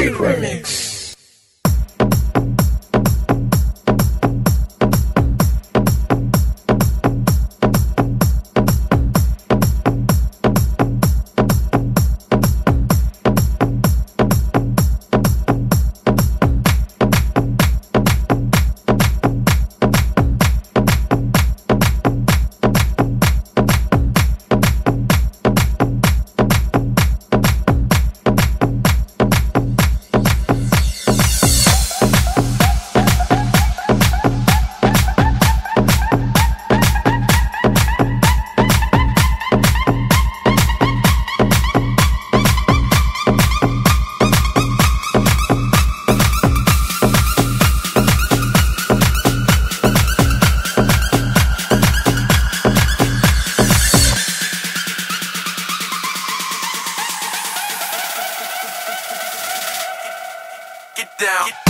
Beat Remix. Get